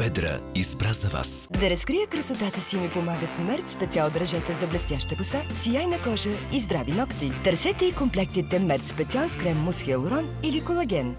Ведра избра за вас. Да разкрия красотата си ми помагат Мерт специал дръжета за блестяща коса, сияйна кожа и здрави ногти. Търсете и комплектите Мерт специал с крем мус хиалурон или колаген.